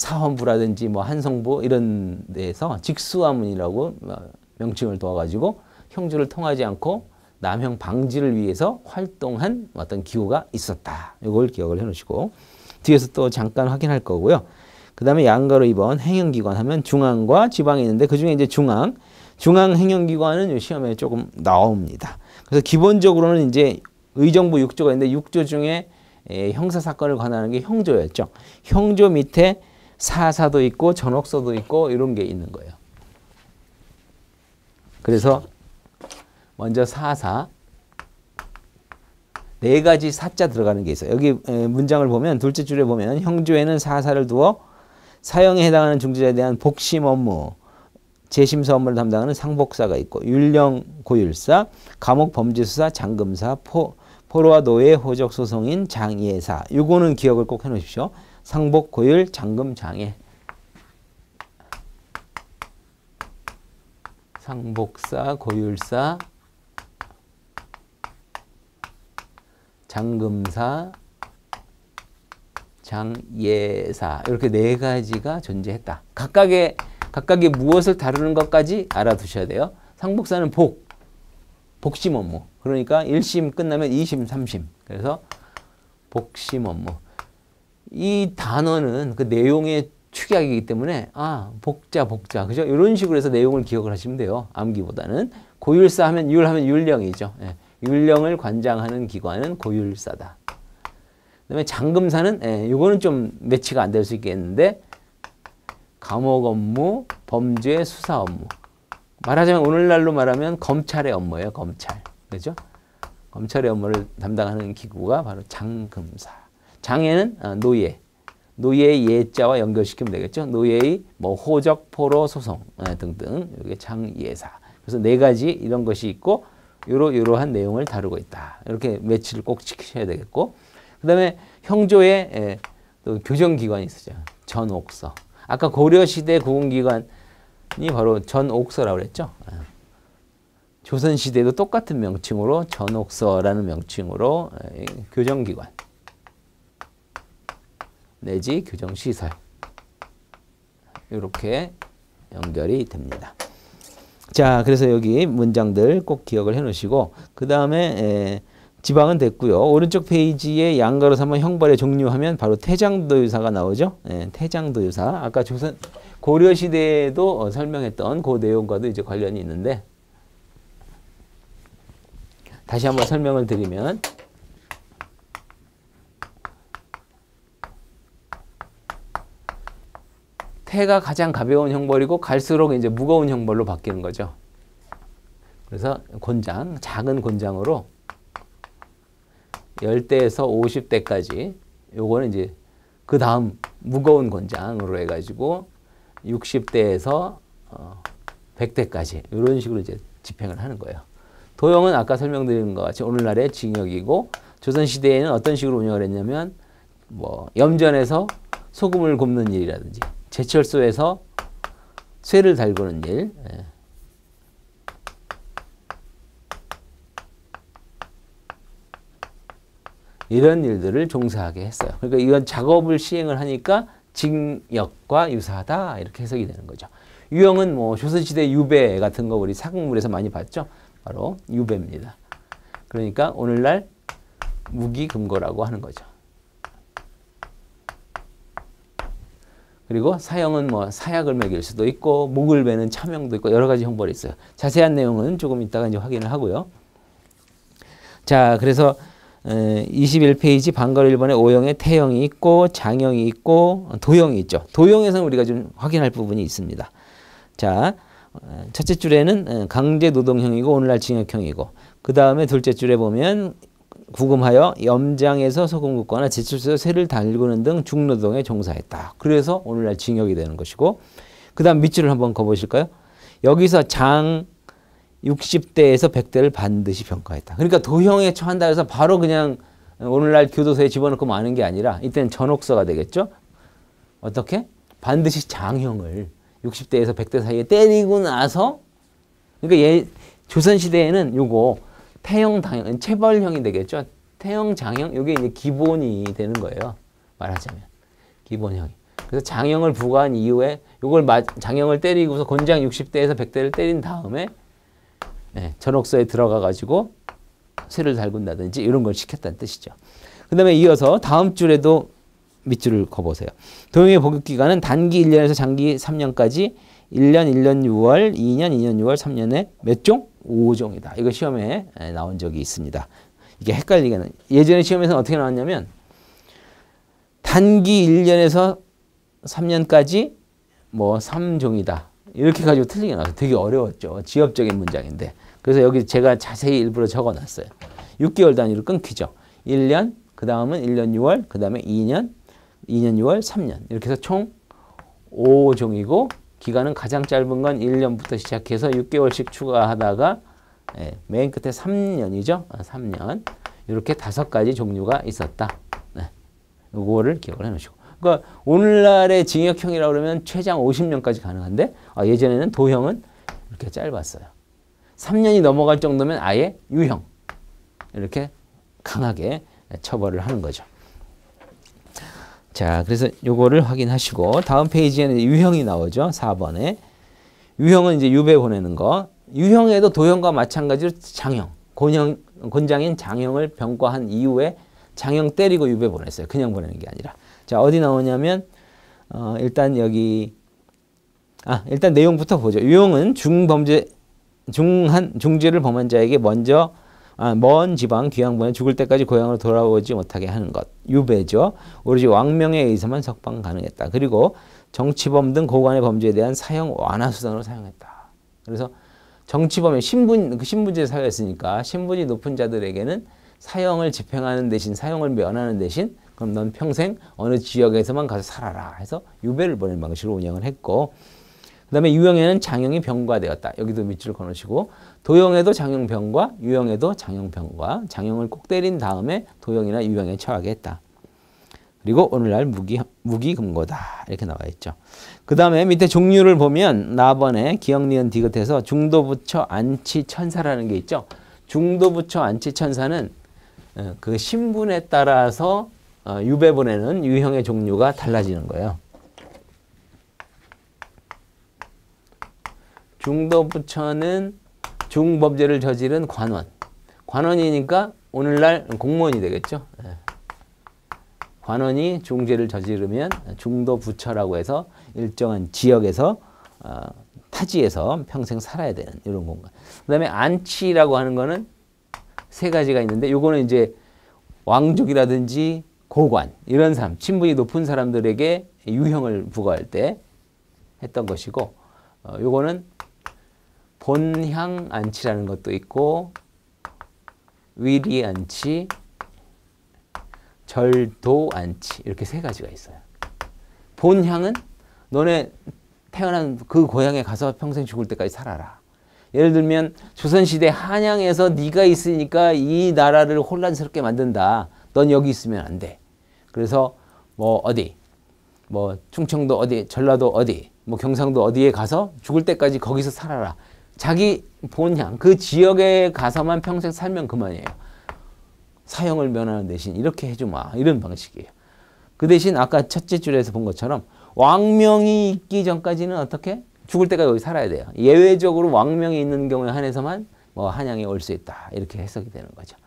사헌부라든지 뭐 한성부 이런 데에서 직수화문이라고 명칭을 두어가지고 형주를 통하지 않고 남형 방지를 위해서 활동한 어떤 기호가 있었다. 이걸 기억을 해놓으시고 뒤에서 또 잠깐 확인할 거고요. 그 다음에 양가로 2번 행영기관 하면 중앙과 지방이 있는데 그 중에 이제 중앙, 중앙 행영기관은 시험에 조금 나옵니다. 그래서 기본적으로는 이제 의정부 6조가 있는데 6조 중에 형사사건을 관할하는 게 형조였죠. 형조 밑에 사사도 있고 전옥서도 있고 이런 게 있는 거예요. 그래서 먼저 사사 네 가지 사자 들어가는 게 있어요. 여기 문장을 보면 둘째 줄에 보면 형조에는 사사를 두어 사형에 해당하는 중지자에 대한 복심 업무, 재심사 업무를 담당하는 상복사가 있고 율령 고율사, 감옥 범죄수사 장금사, 포, 포로와 노예 호적 소송인 장예사. 요거는 기억을 꼭 해놓으십시오. 상복 고율 장금 장예. 상복사 고율사 장금사, 장예사 이렇게 네 가지가 존재했다. 각각의 각각의 무엇을 다루는 것까지 알아두셔야 돼요. 상복사는 복, 복심 업무. 그러니까 1심 끝나면 2심, 3심. 그래서 복심 업무. 이 단어는 그 내용의 축약이기 때문에 아 복자 복자 그죠? 이런 식으로 해서 내용을 기억을 하시면 돼요. 암기보다는 고율사 하면 율 하면 율령이죠. 예. 율령을 관장하는 기관은 고율사다. 그다음에 장금사는 예, 이거는 좀 매치가 안 될 수 있겠는데 감옥 업무, 범죄 수사 업무. 말하자면 오늘날로 말하면 검찰의 업무예요. 검찰. 그죠? 검찰의 업무를 담당하는 기구가 바로 장금사. 장애는 어, 노예. 노예의 예자와 연결시키면 되겠죠. 노예의 뭐 호적, 포로, 소송 예, 등등. 이게 장예사. 그래서 네 가지 이런 것이 있고 요러 요러한 내용을 다루고 있다. 이렇게 매치를 꼭 지키셔야 되겠고 그 다음에 형조의 예, 또 교정기관이 있었죠. 전옥서. 아까 고려시대 국원기관이 바로 전옥서라고 그랬죠. 예. 조선시대도 똑같은 명칭으로 전옥서라는 명칭으로 예, 교정기관 내지 교정 시설 이렇게 연결이 됩니다. 자, 그래서 여기 문장들 꼭 기억을 해 놓으시고 그 다음에 지방은 됐고요. 오른쪽 페이지에 양가로 삼은 형벌의 종류하면 바로 태장도유사가 나오죠. 예, 태장도유사. 아까 조선 고려 시대에도 어, 설명했던 그 내용과도 이제 관련이 있는데 다시 한번 설명을 드리면 태가 가장 가벼운 형벌이고 갈수록 이제 무거운 형벌로 바뀌는 거죠. 그래서 곤장, 작은 곤장으로 10대에서 50대까지 요거는 이제 그 다음 무거운 곤장으로 해가지고 60대에서 100대까지 어, 이런 식으로 이제 집행을 하는 거예요. 도형은 아까 설명드린 것 같이 오늘날의 징역이고 조선시대에는 어떤 식으로 운영을 했냐면 뭐 염전에서 소금을 굽는 일이라든지 제철소에서 쇠를 달구는 일. 예. 이런 일들을 종사하게 했어요. 그러니까 이건 작업을 시행을 하니까 징역과 유사하다 이렇게 해석이 되는 거죠. 유형은 뭐 조선시대 유배 같은 거 우리 사극물에서 많이 봤죠. 바로 유배입니다. 그러니까 오늘날 무기금고라고 하는 거죠. 그리고 사형은 뭐 사약을 먹일 수도 있고 목을 베는 차명도 있고 여러 가지 형벌이 있어요. 자세한 내용은 조금 이따가 이제 확인을 하고요. 자, 그래서 21페이지 방걸 1번에 O형에 태형이 있고 장형이 있고 도형이 있죠. 도형에서는 우리가 좀 확인할 부분이 있습니다. 자, 첫째 줄에는 강제 노동형이고 오늘날 징역형이고 그 다음에 둘째 줄에 보면 구금하여 염장에서 소금 굽거나 제철소에 쇠를 달구는 등 중노동에 종사했다. 그래서 오늘날 징역이 되는 것이고 그 다음 밑줄을 한번 거보실까요? 여기서 장 60대에서 100대를 반드시 평가했다. 그러니까 도형에 처한다 해서 바로 그냥 오늘날 교도소에 집어넣고 마는 게 아니라 이때는 전옥서가 되겠죠? 어떻게? 반드시 장형을 60대에서 100대 사이에 때리고 나서 그러니까 예, 조선시대에는 요거 태형, 당형, 체벌형이 되겠죠. 태형, 장형, 이게 이제 기본이 되는 거예요. 말하자면. 기본형이. 그래서 장형을 부과한 이후에 마, 장형을 때리고서 곤장 60대에서 100대를 때린 다음에 예, 전옥서에 들어가 가지고 쇠를 달군다든지 이런 걸 시켰다는 뜻이죠. 그 다음에 이어서 다음 줄에도 밑줄을 그어보세요. 도용의 복역 기간은 단기 1년에서 장기 3년까지 1년, 1년 6월, 2년, 2년 6월, 3년에 몇 종? 5종이다. 이거 시험에 나온 적이 있습니다. 이게 헷갈리게 는 예전에 시험에서는 어떻게 나왔냐면 단기 1년에서 3년까지 뭐 3종이다. 이렇게 가지고 틀리게 나와서 되게 어려웠죠. 지엽적인 문장인데. 그래서 여기 제가 자세히 일부러 적어 놨어요. 6개월 단위로 끊기죠. 1년, 그 다음은 1년 6월, 그 다음에 2년, 2년 6월, 3년. 이렇게 해서 총 5종이고 기간은 가장 짧은 건 1년부터 시작해서 6개월씩 추가하다가 예, 맨 끝에 3년이죠. 3년. 아, 이렇게 다섯 가지 종류가 있었다. 네. 이거를 기억을 해 놓으시고. 그러니까 오늘날의 징역형이라고 그러면 최장 50년까지 가능한데 아, 예전에는 도형은 이렇게 짧았어요. 3년이 넘어갈 정도면 아예 유형. 이렇게 강하게 처벌을 하는 거죠. 자, 그래서 요거를 확인하시고 다음 페이지에는 유형이 나오죠. 4번에. 유형은 이제 유배 보내는 거. 유형에도 도형과 마찬가지로 장형, 곤형, 곤장인 장형을 병과한 이후에 장형 때리고 유배 보냈어요. 그냥 보내는 게 아니라. 자, 어디 나오냐면 어, 일단 여기 아, 일단 내용부터 보죠. 유형은 중범죄 중한 중죄를 범한 자에게 먼저 아, 먼 지방 귀양본에 죽을 때까지 고향으로 돌아오지 못하게 하는 것 유배죠. 오로지 왕명에 의해서만 석방 가능했다. 그리고 정치범 등 고관의 범죄에 대한 사형 완화 수단으로 사용했다. 그래서 정치범의 신분 그 신분제 사회였으니까 신분이 높은 자들에게는 사형을 집행하는 대신 사형을 면하는 대신 그럼 넌 평생 어느 지역에서만 가서 살아라 해서 유배를 보내는 방식으로 운영을 했고 그 다음에 유형에는 장형이 병과되었다. 여기도 밑줄 그어놓으시고 도형에도 장형병과 유형에도 장형병과 장형을 꼭 때린 다음에 도형이나 유형에 처하게 했다. 그리고 오늘날 무기, 무기금고다. 이렇게 나와 있죠. 그 다음에 밑에 종류를 보면 나번에 기억, 니은, 디귿해서 중도부처, 안치, 천사라는 게 있죠. 중도부처, 안치, 천사는 어, 그 신분에 따라서 어, 유배 보내는 유형의 종류가 달라지는 거예요. 중도부처는 중범죄를 저지른 관원. 관원이니까 오늘날 공무원이 되겠죠. 예. 관원이 중죄를 저지르면 중도부처라고 해서 일정한 지역에서 어, 타지에서 평생 살아야 되는 이런 공간. 그 다음에 안치라고 하는 거는 세 가지가 있는데 요거는 이제 왕족이라든지 고관 이런 사람, 친분이 높은 사람들에게 유형을 부과할 때 했던 것이고 어, 요거는 본향 안치라는 것도 있고 위리 안치, 절도 안치 이렇게 세 가지가 있어요. 본향은 너네 태어난 그 고향에 가서 평생 죽을 때까지 살아라. 예를 들면 조선시대 한양에서 네가 있으니까 이 나라를 혼란스럽게 만든다. 넌 여기 있으면 안 돼. 그래서 뭐 어디 뭐 충청도 어디 전라도 어디 뭐 경상도 어디에 가서 죽을 때까지 거기서 살아라. 자기 본향, 그 지역에 가서만 평생 살면 그만이에요. 사형을 면하는 대신 이렇게 해주마. 이런 방식이에요. 그 대신 아까 첫째 줄에서 본 것처럼 왕명이 있기 전까지는 어떻게? 죽을 때까지 여기 살아야 돼요. 예외적으로 왕명이 있는 경우에 한해서만 뭐 한양에 올 수 있다. 이렇게 해석이 되는 거죠.